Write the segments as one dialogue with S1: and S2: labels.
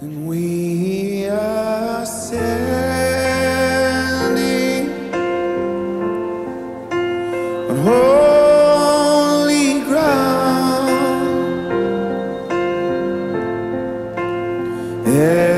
S1: And we are standing on holy ground, and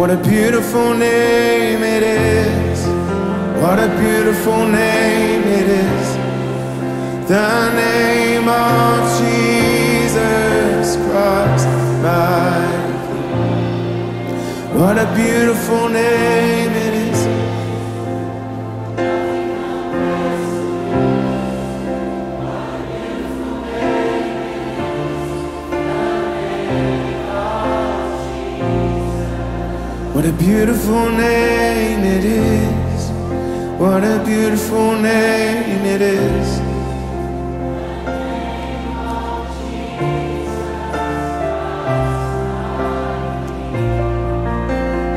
S1: What a beautiful name it is. What a beautiful name it is. The name of Jesus Christ, my. What a beautiful name it is. A beautiful name it is. What a beautiful name it is.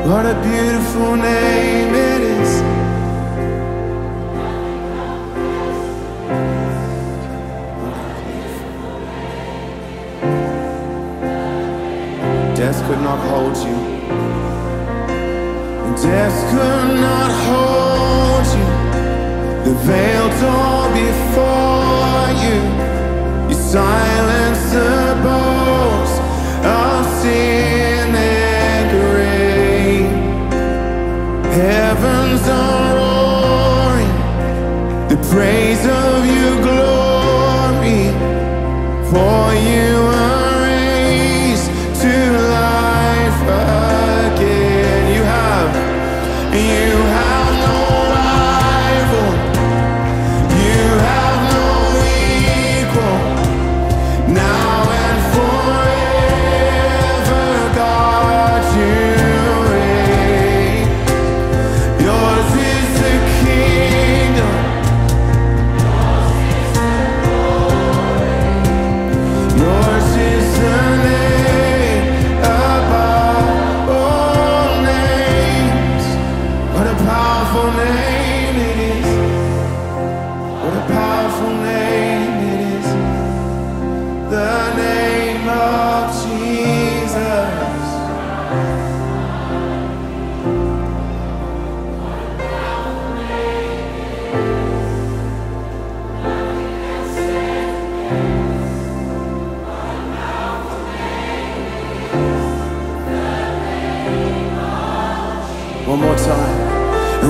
S1: What a beautiful name it is. Death could not hold you. Death could not hold you. The veil tore before you. You silenced the boast of sin and grave. Heavens are roaring the praise of your glory. For you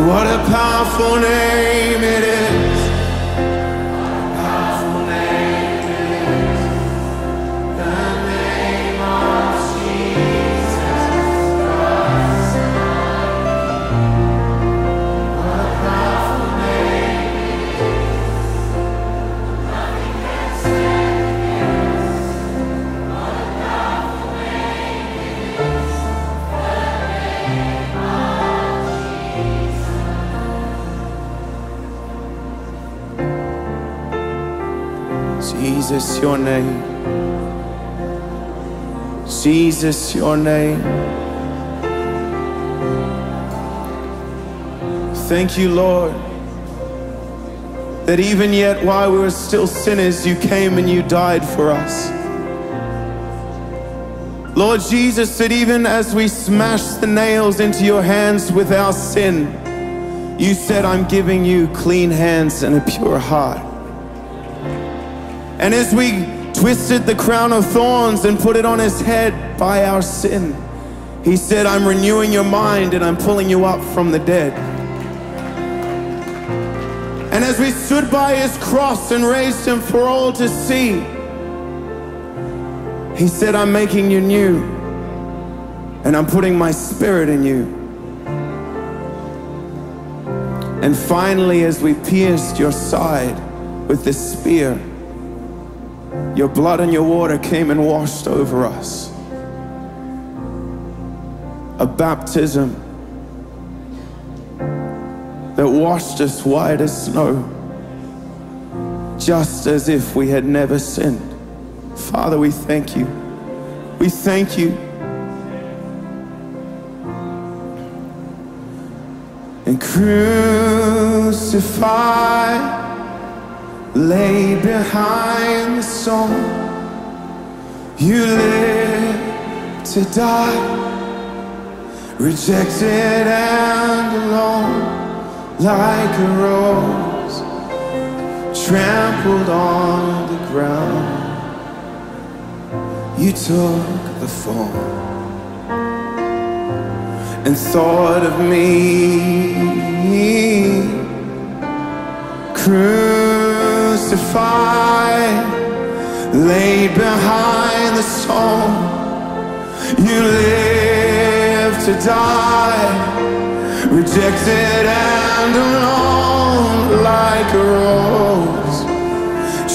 S1: what a powerful name it is. Jesus, your name. Jesus, your name. Thank you, Lord, that even yet while we were still sinners, you came and you died for us. Lord Jesus, that even as we smashed the nails into your hands with our sin, you said, I'm giving you clean hands and a pure heart. And as we twisted the crown of thorns and put it on his head by our sin, he said, I'm renewing your mind and I'm pulling you up from the dead. And as we stood by his cross and raised him for all to see, he said, I'm making you new and I'm putting my spirit in you. And finally, as we pierced your side with this spear, your blood and your water came and washed over us. A baptism that washed us white as snow, just as if we had never sinned. Father, we thank you. We thank you. And crucified lay behind the song. You live to die, rejected and alone, like a rose trampled on the ground. You took the fall and thought of me crucified, laid behind the stone. You live to die, rejected and alone, like a rose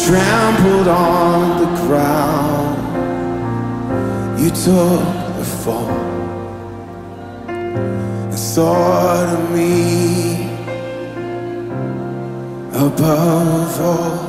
S1: trampled on the ground. You took the fall and thought of me above all.